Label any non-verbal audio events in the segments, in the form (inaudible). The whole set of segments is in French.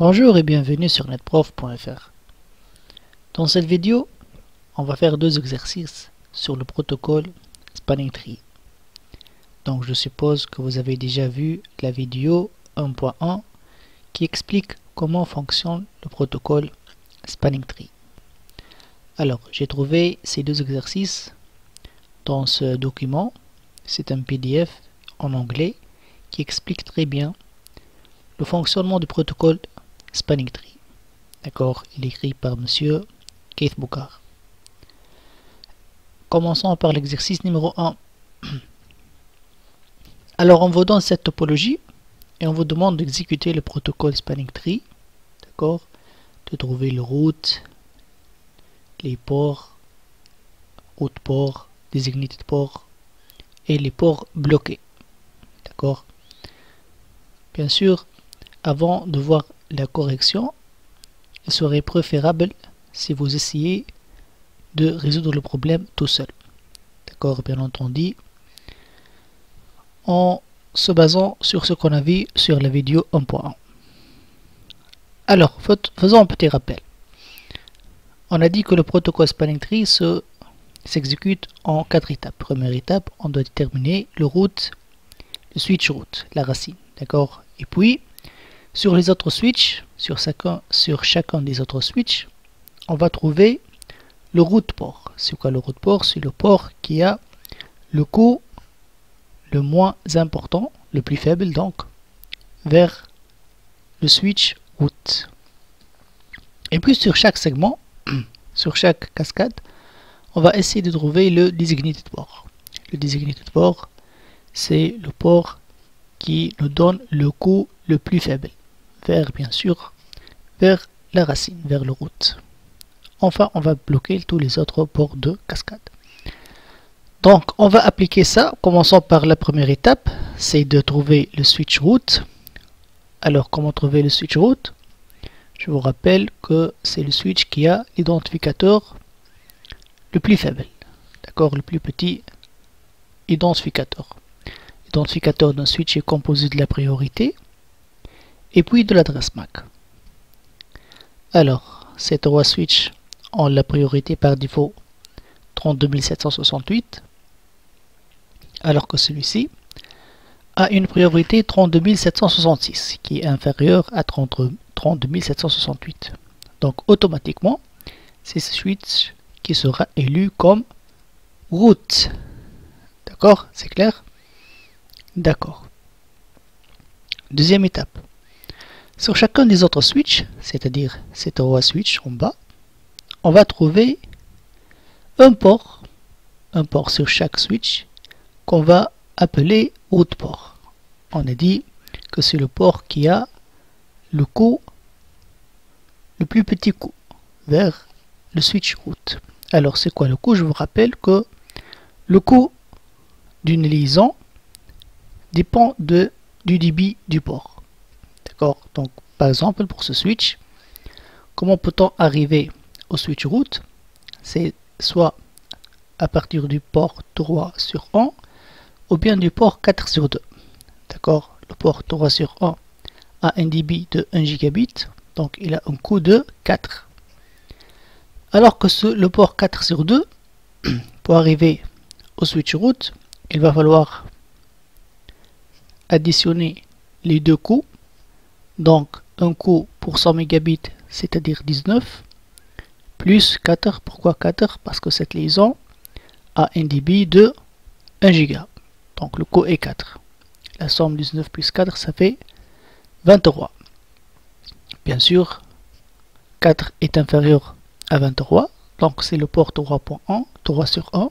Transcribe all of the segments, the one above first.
Bonjour et bienvenue sur netprof.fr. Dans cette vidéo, on va faire deux exercices sur le protocole Spanning Tree. Donc je suppose que vous avez déjà vu la vidéo 1.1 qui explique comment fonctionne le protocole Spanning Tree. Alors j'ai trouvé ces deux exercices dans ce document. C'est un PDF en anglais qui explique très bien le fonctionnement du protocole Spanning Tree. D'accord Il est écrit par monsieur Keith Boucard. Commençons par l'exercice numéro 1. (clears throat) Alors, on vous donne cette topologie et on vous demande d'exécuter le protocole Spanning Tree. D'accord De trouver le route, les ports, haute port, designated port et les ports bloqués. D'accord Bien sûr, avant de voir la correction, serait préférable si vous essayez de résoudre le problème tout seul. D'accord, bien entendu, en se basant sur ce qu'on a vu sur la vidéo 1.1. Alors, faisons un petit rappel. On a dit que le protocole Spanning Tree s'exécute en quatre étapes. Première étape, on doit déterminer le route, le switch route, la racine. D'accord? Et puis, sur les autres switches, sur chacun, des autres switches, on va trouver le route port. C'est quoi le route port? C'est le port qui a le coût le moins important, le plus faible donc, vers le switch route. Et puis sur chaque segment, (clears throat) sur chaque cascade, on va essayer de trouver le designated port. Le designated port, c'est le port qui nous donne le coût le plus faible vers, bien sûr, vers la racine, vers le route. Enfin, on va bloquer tous les autres ports de cascade. Donc, on va appliquer ça. Commençons par la première étape, c'est de trouver le switch route. Alors, comment trouver le switch route? Je vous rappelle que c'est le switch qui a l'identificateur le plus faible. D'accord? Le plus petit identificateur. L'identificateur d'un switch est composé de la priorité, et puis de l'adresse MAC. Alors, ces trois switches ont la priorité par défaut 32768, alors que celui-ci a une priorité 32766, qui est inférieure à 32768. Donc, automatiquement, c'est ce switch qui sera élu comme route. D'accord? C'est clair? D'accord. Deuxième étape. Sur chacun des autres switches, c'est-à-dire ces trois switches en bas, on va trouver un port, un port sur chaque switch qu'on va appeler route port. On a dit que c'est le port qui a le coût, le plus petit coût vers le switch route. Alors c'est quoi le coût? Je vous rappelle que le coût d'une liaison dépend du débit du port. Donc, par exemple, pour ce switch, comment peut-on arriver au switch route C'est soit à partir du port 3 sur 1 ou bien du port 4 sur 2. D'accord Le port 3 sur 1 a un débit de 1 gigabit, donc il a un coût de 4. Alors que le port 4 sur 2, (clears throat) pour arriver au switch route, il va falloir additionner les deux coûts donc un coût pour 100 mégabits, c'est-à-dire 19, plus 4. Pourquoi 4 Parce que cette liaison a un débit de 1 giga. Donc le coût est 4. La somme 19 plus 4, ça fait 23. Bien sûr, 4 est inférieur à 23. Donc c'est le port 3.1, 3 sur 1,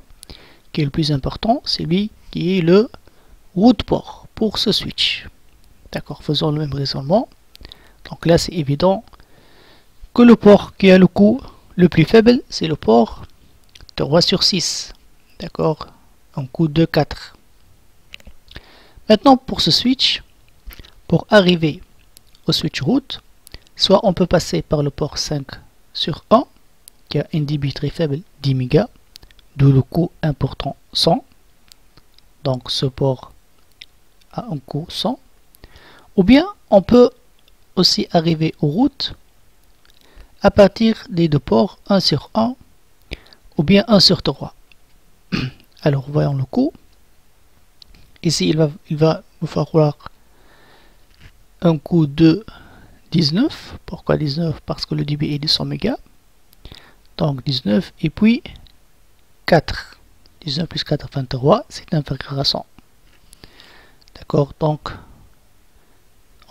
qui est le plus important. C'est lui qui est le route port pour ce switch. D'accord, faisons le même raisonnement. Donc là, c'est évident que le port qui a le coût le plus faible, c'est le port 3 sur 6. D'accord? Un coût de 4. Maintenant, pour ce switch, pour arriver au switch route, soit on peut passer par le port 5 sur 1, qui a un débit très faible, 10 mégas, d'où le coût important 100. Donc ce port a un coût 100. Ou bien on peut arriver aux routes à partir des deux ports 1 sur 1 ou bien 1 sur 3. (clears throat) Alors voyons le coup. Ici il va, il va vous falloir un coût de 19. Pourquoi 19 Parce que le débit est de 100 mégas. Donc 19 et puis 4. 19 plus 4, 23, c'est inférieur à 100. D'accord? Donc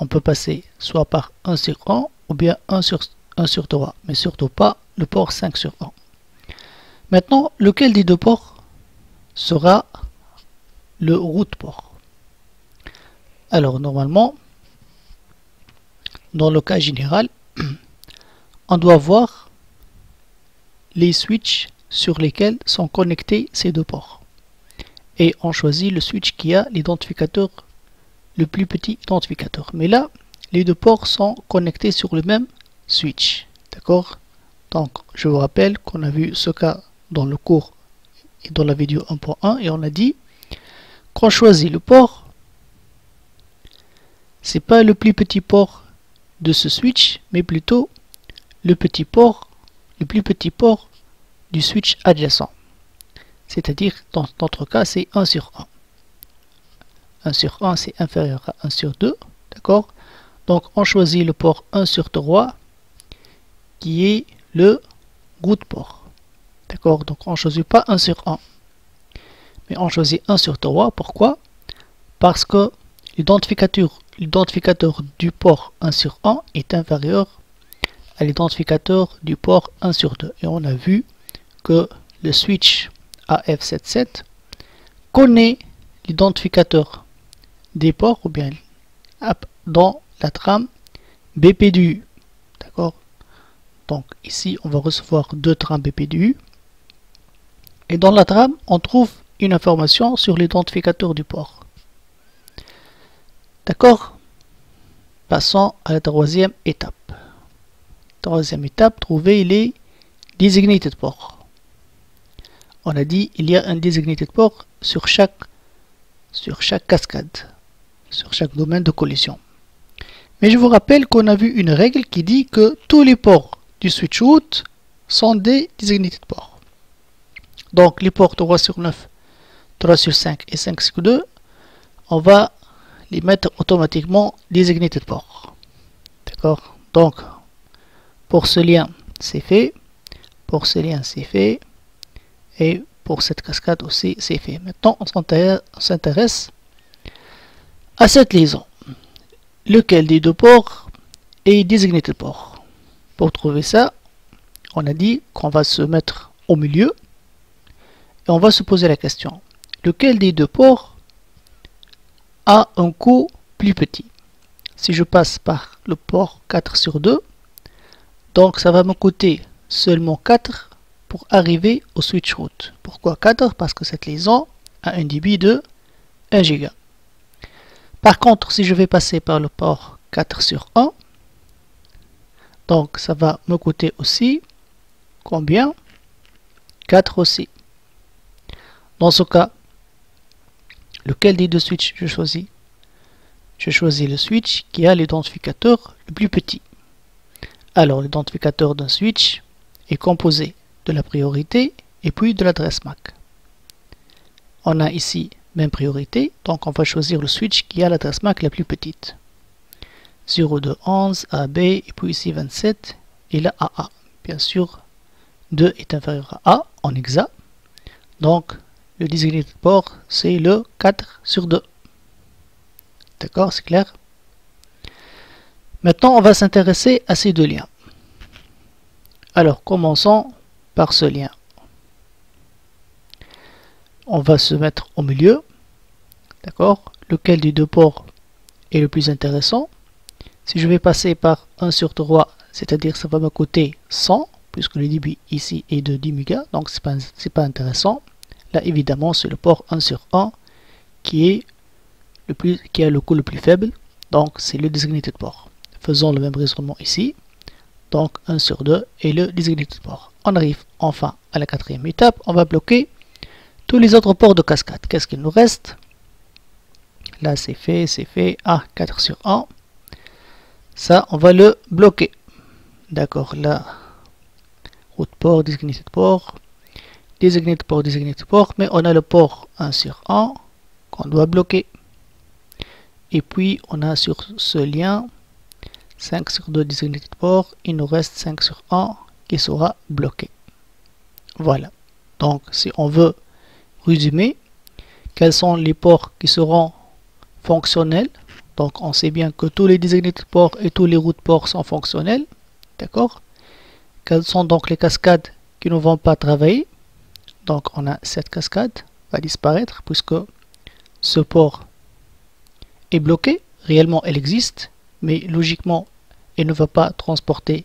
on peut passer soit par 1 sur 1 ou bien 1 sur, 1 sur 3, mais surtout pas le port 5 sur 1. Maintenant, lequel des deux ports sera le route port? Alors, normalement, dans le cas général, (clears throat) on doit voir les switches sur lesquels sont connectés ces deux ports. Et on choisit le switch qui a l'identificateur le plus petit identificateur. Mais là, les deux ports sont connectés sur le même switch. D'accord? Donc, je vous rappelle qu'on a vu ce cas dans le cours et dans la vidéo 1.1 et on a dit qu'on choisit le port. C'est pas le plus petit port de ce switch, mais plutôt le petit port, le plus petit port du switch adjacent. C'est-à-dire, dans notre cas, c'est 1 sur 1. 1 sur 1 c'est inférieur à 1 sur 2. D'accord? Donc on choisit le port 1 sur 3 qui est le route port. D'accord? Donc on ne choisit pas 1 sur 1. Mais on choisit 1 sur 3. Pourquoi? Parce que l'identificateur du port 1 sur 1 est inférieur à l'identificateur du port 1 sur 2. Et on a vu que le switch AF77 connaît l'identificateur des ports ou bien dans la trame BPDU. D'accord? Donc ici, on va recevoir deux trames BPDU. Et dans la trame, on trouve une information sur l'identificateur du port. D'accord? Passons à la troisième étape. Troisième étape, trouver les designated ports. On a dit il y a un designated port sur chaque, sur chaque cascade sur chaque domaine de collision. Mais je vous rappelle qu'on a vu une règle qui dit que tous les ports du switch route sont des designated ports. Donc les ports 3 sur 9, 3 sur 5 et 5 sur 2, on va les mettre automatiquement designated ports. D'accord? Donc pour ce lien c'est fait, pour ce lien c'est fait, et pour cette cascade aussi c'est fait. Maintenant on s'intéresse à cette liaison, lequel des deux ports est designated port? Pour trouver ça, on a dit qu'on va se mettre au milieu et on va se poser la question, lequel des deux ports a un coût plus petit? Si je passe par le port 4 sur 2, donc ça va me coûter seulement 4 pour arriver au switch route. Pourquoi 4 Parce que cette liaison a un débit de 1 giga. Par contre, si je vais passer par le port 4 sur 1, donc ça va me coûter aussi combien? 4 aussi. Dans ce cas, lequel des deux switches je choisis? Je choisis le switch qui a l'identificateur le plus petit. Alors, l'identificateur d'un switch est composé de la priorité et puis de l'adresse MAC. On a ici même priorité, donc on va choisir le switch qui a l'adresse MAC la plus petite. 0211, AB, et puis ici 27, et là AA. Bien sûr, 2 est inférieur à A en exa. Donc, le designated port, c'est le 4 sur 2. D'accord, c'est clair? Maintenant, on va s'intéresser à ces deux liens. Alors, commençons par ce lien on va se mettre au milieu. D'accord Lequel des deux ports est le plus intéressant? Si je vais passer par 1 sur 3, c'est-à-dire ça va me coûter 100, puisque le débit ici est de 10 mégas, donc c'est pas, pas intéressant. Là, évidemment, c'est le port 1 sur 1 qui est le plus, qui a le coût le plus faible, donc c'est le designated port. Faisons le même raisonnement ici. Donc 1 sur 2 est le designated port. On arrive enfin à la quatrième étape. On va bloquer tous les autres ports de cascade. Qu'est-ce qu'il nous reste? Là, c'est fait, c'est fait. Ah, 4 sur 1. ça, on va le bloquer. D'accord, là, route port, designated port, designated port, designated port, mais on a le port 1 sur 1 qu'on doit bloquer. Et puis, on a sur ce lien 5 sur 2 designated port, il nous reste 5 sur 1 qui sera bloqué. Voilà. Donc, si on veut résumer, quels sont les ports qui seront fonctionnels donc on sait bien que tous les designated ports et tous les routes ports sont fonctionnels. D'accord? Quelles sont donc les cascades qui ne vont pas travailler? Donc on a cette cascade va disparaître puisque ce port est bloqué. Réellement elle existe, mais logiquement elle ne va pas transporter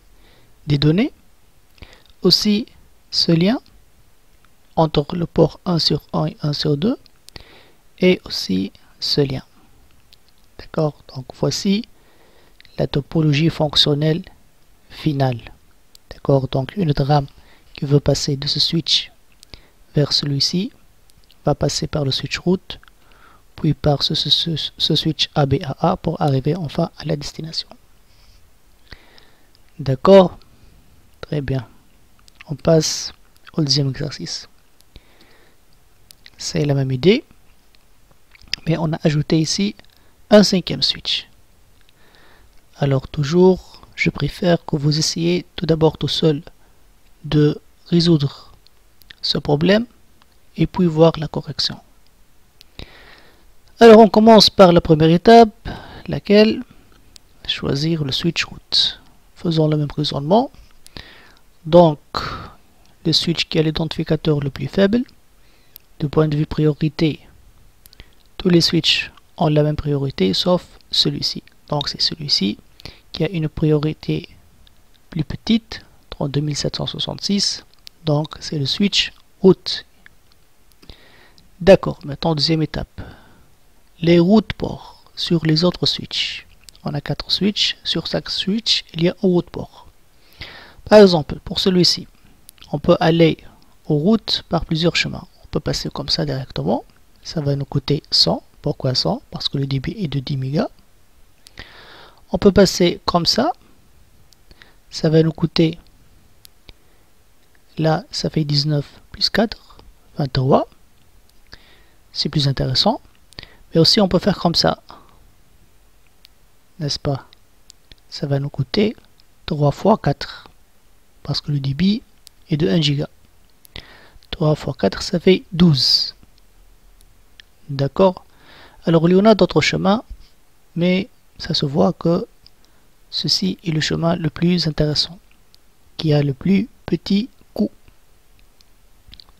des données. Aussi ce lien entre le port 1 sur 1 et 1 sur 2 et aussi ce lien. D'accord Donc voici la topologie fonctionnelle finale. D'accord Donc une trame qui veut passer de ce switch vers celui-ci va passer par le switch route puis par ce, ce switch ABAA pour arriver enfin à la destination. D'accord Très bien. On passe au deuxième exercice. C'est la même idée, mais on a ajouté ici un cinquième switch. Alors toujours, je préfère que vous essayiez tout d'abord tout seul de résoudre ce problème et puis voir la correction. Alors on commence par la première étape, laquelle? Choisir le switch route. Faisons le même raisonnement. Donc, le switch qui a l'identificateur le plus faible, du point de vue priorité, tous les switches ont la même priorité sauf celui-ci. Donc c'est celui-ci qui a une priorité plus petite, 32766. Donc c'est le switch route. D'accord, maintenant deuxième étape. Les routes port sur les autres switches. On a quatre switches. Sur chaque switch, il y a un route port. Par exemple, pour celui-ci, on peut aller aux routes par plusieurs chemins. On peut passer comme ça directement. Ça va nous coûter 100 pourquoi 100 Parce que le débit est de 10 mégas. On peut passer comme ça. Ça va nous coûter, là, ça fait 19 plus 4, 23. C'est plus intéressant. Mais aussi, on peut faire comme ça. N'est-ce pas? Ça va nous coûter 3 fois 4. Parce que le débit est de 1 giga. 3 fois 4, ça fait 12. D'accord? Alors il y en a d'autres chemins, mais ça se voit que ceci est le chemin le plus intéressant, qui a le plus petit coût.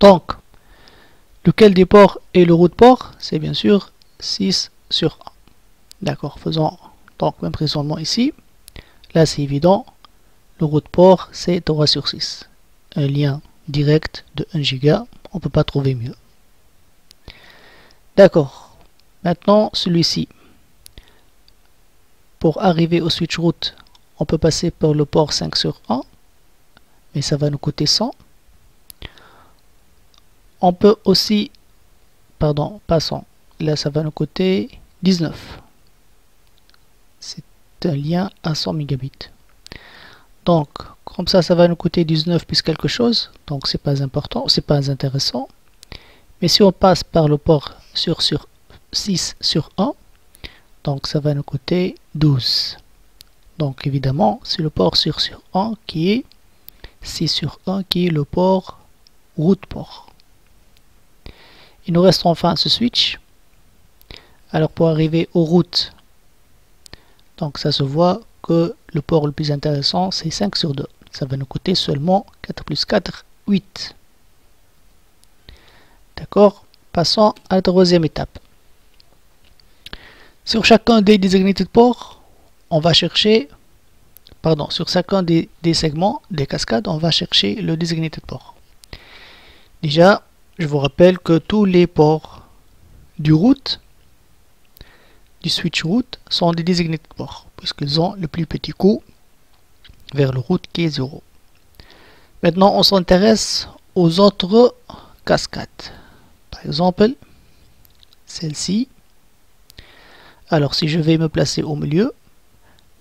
Donc, lequel des ports est le route port? C'est bien sûr 6 sur 1. D'accord, faisons donc même ici. Là c'est évident, le route port c'est 3 sur 6. Un lien direct de 1 giga, on ne peut pas trouver mieux. D'accord, Maintenant, celui-ci. Pour arriver au switch route, on peut passer par le port 5 sur 1, mais ça va nous coûter 100. On peut aussi, pardon, pas 100, là ça va nous coûter 19. C'est un lien à 100 mégabits. Donc, comme ça, ça va nous coûter 19 plus quelque chose, donc c'est pas important, c'est pas intéressant. Mais si on passe par le port sur sur 6 sur 1. Donc ça va nous coûter 12. Donc évidemment, c'est le port sur sur 1 qui est 6 sur 1 qui est le port route port. Il nous reste enfin ce switch. Alors pour arriver aux routes, donc ça se voit que le port le plus intéressant c'est 5 sur 2. Ça va nous coûter seulement 4 plus 4, 8. D'accord? Passons à la troisième étape. Sur chacun des designated ports, on va chercher, pardon, sur chacun des, segments, des cascades, on va chercher le designated port. Déjà, je vous rappelle que tous les ports du route, du switch route, sont des designated ports, puisqu'ils ont le plus petit coût vers le route qui est 0. Maintenant, on s'intéresse aux autres cascades. Par exemple, celle-ci, alors si je vais me placer au milieu,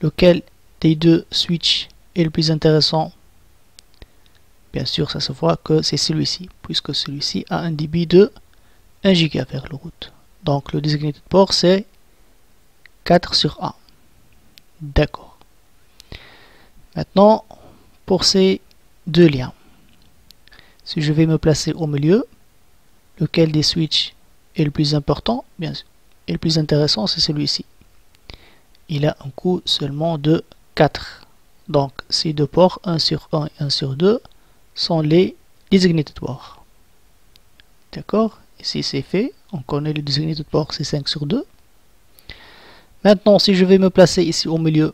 lequel des deux switches est le plus intéressant? Bien sûr, ça se voit que c'est celui-ci, puisque celui-ci a un débit de 1 giga vers le route. Donc le designated port, c'est 4 sur 1. D'accord. Maintenant, pour ces deux liens, si je vais me placer au milieu, lequel des switches est le plus important? Bien sûr, et le plus intéressant, c'est celui-ci. Il a un coût seulement de 4. Donc, ces deux ports, 1 sur 1 et 1 sur 2, sont les designated ports. D'accord Ici c'est fait. On connaît le designated port, c'est 5 sur 2. Maintenant, si je vais me placer ici au milieu,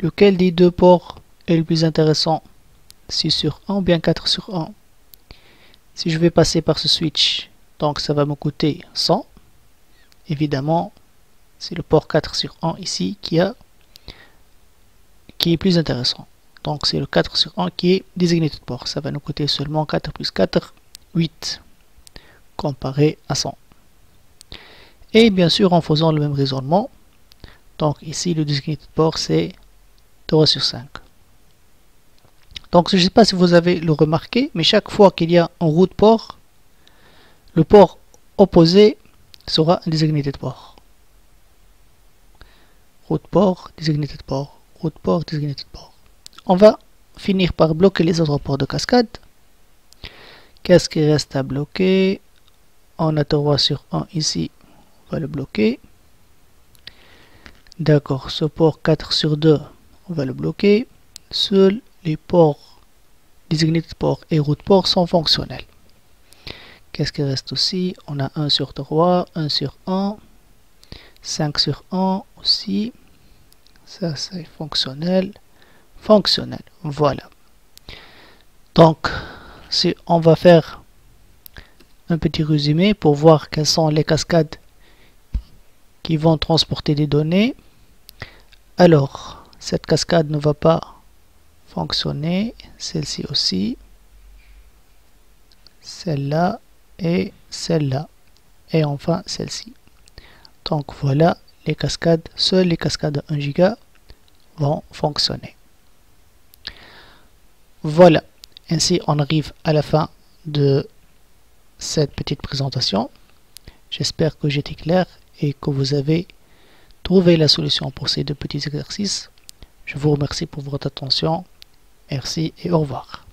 lequel des deux ports est le plus intéressant? 6 sur 1 ou bien 4 sur 1 Si je vais passer par ce switch, donc ça va me coûter 100. Évidemment, c'est le port 4 sur 1 ici qui, a, qui est plus intéressant. Donc c'est le 4 sur 1 qui est designated port. Ça va nous coûter seulement 4 plus 4, 8, comparé à 100. Et bien sûr en faisant le même raisonnement, donc ici le designated port c'est 3 sur 5. Donc je ne sais pas si vous avez le remarqué, mais chaque fois qu'il y a un route port, le port opposé sera designated port. Route port, designated port, route port, designated port on va finir par bloquer les autres ports de cascade. Qu'est-ce qui reste à bloquer? On a 3 sur 1 ici, on va le bloquer. D'accord, ce port 4 sur 2, on va le bloquer. Seuls les ports designated port et route port sont fonctionnels. Qu'est-ce qui reste aussi? On a 1 sur 3, 1 sur 1, 5 sur 1 aussi. Ça, c'est fonctionnel fonctionnel. Voilà. Donc, si on va faire un petit résumé pour voir quelles sont les cascades qui vont transporter des données. Alors, cette cascade ne va pas fonctionner. Celle-ci aussi. Celle-là et celle-là. Et enfin celle-ci. Donc voilà les cascades. Seules les cascades de 1 giga vont fonctionner. Voilà, ainsi on arrive à la fin de cette petite présentation. J'espère que j'étais clair et que vous avez trouvé la solution pour ces deux petits exercices. Je vous remercie pour votre attention. Merci et au revoir.